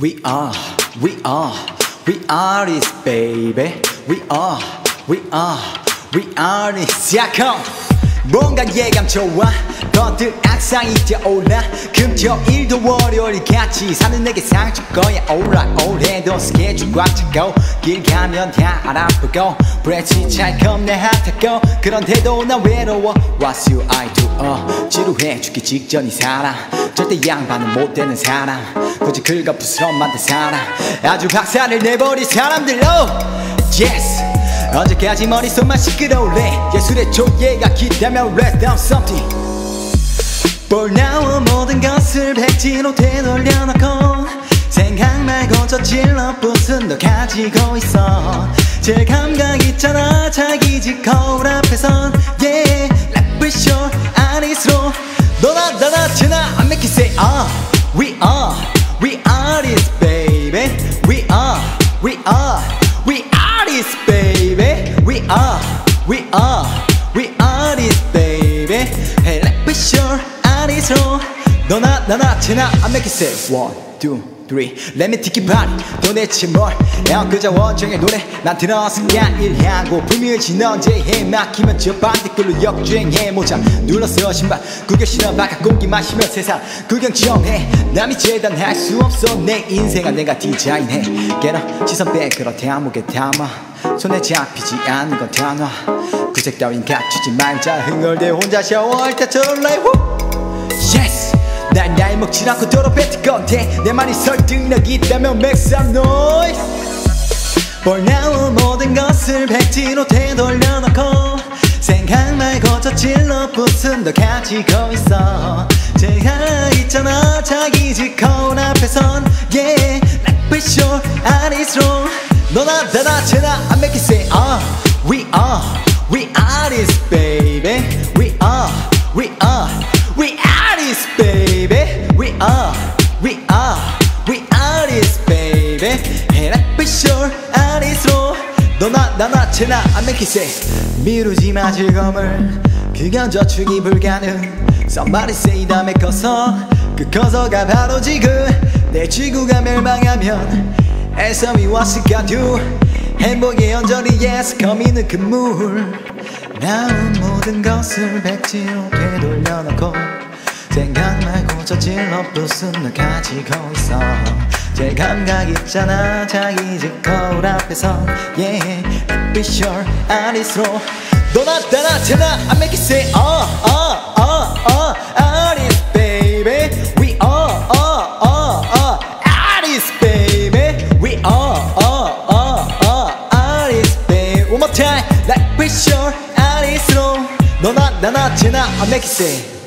We are, we are, we are this baby. We are, we are, we are this. Yeah, come. 뭔가 예감 좋아. 것들 악상이 뛰어올라. 금요일도 월요일 같이 사는 내게 상줄 거야. Alright 올해도 스케줄 꽉 차고. 길 가면 다 알아보고. 브레치 잘 겁내 핫하고. 그런데도 나 외로워. What's your I do uh, 지루해 죽기 직전이 사랑. 절대 양반은 못 되는 사람 굳이 긁어 부스럼 만든 사람 아주 박살을 내버린 사람들로. Yes. 언제까지 머릿속만 시끄러울래? 예술의 조예가 기다면 Let's down something. 볼나워 모든 것을 백지로 되돌려놓고 생각 말고 저 질러붙은 너 가지고 있어. 제 감각 있잖아. 자기 집 거울 앞에선 Yeah. We sure 아리스로 너나 나나 쟤나. I make you say ah are We are 아리스로 너나 나나 쟤나 I make you say one two three. Let me take you party 도대체 뭘형 그저 원정의 노래. 난 들어서 그냥 일하고. 불미을진 언제해 막히면 저 반대끌로 역주행해보자 눌러서 신발. 구겨 신어 바깥 공기 마시며 세상 구경 정해. 남이 재단할 수 없어. 내 인생아 내가 디자인해. Get up 시선 빼끌어 대목에 담아. 손에 잡히지 않는 건 단화 구색 따윈 갖추지 말자. 흥얼대 혼자 샤워할 때처럼 like woo Yes 않고 도로 뱉을 건데 내 말이 설득력 있다면 make some noise. 볼나우 모든 것을 백지로 되돌려놓고 생각 말고 저 질러붙은 너 가지고 있어. 제가 있잖아 자기 집 거울 앞에선. Yeah like we sure 아리스로 너나 나나 쟤나 I make it say uh We are We are this baby We are We are this baby. And I be sure 아리스로 너나 나나 쟤나 I make it say 미루지 마 즐거움을. 그건 저축이 불가능. Somebody say 다음에 커서. 그 커서가 바로 지금 내 지구가 멸망하면. 애써 미웠을까 두 행복의 연절이 yes 거미는 그물 나온 모든 것을 백지로 되돌려놓고 생각 말고 저 질러붙은 너 가지고 있어 제 감각 있잖아 자기 집 거울 앞에서 Yeah be sure 아리스로 너나 나나 쟤나 I make it say uh uh uh uh 아리스 baby We are uh uh uh 아리스 baby We are uh uh uh 아리스 baby One more time like we sure 아리스로 너나 나나 쟤나 I make it say